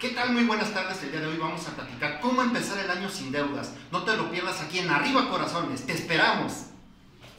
¿Qué tal? Muy buenas tardes. El día de hoy vamos a platicar cómo empezar el año sin deudas. No te lo pierdas aquí en Arriba Corazones. Te esperamos.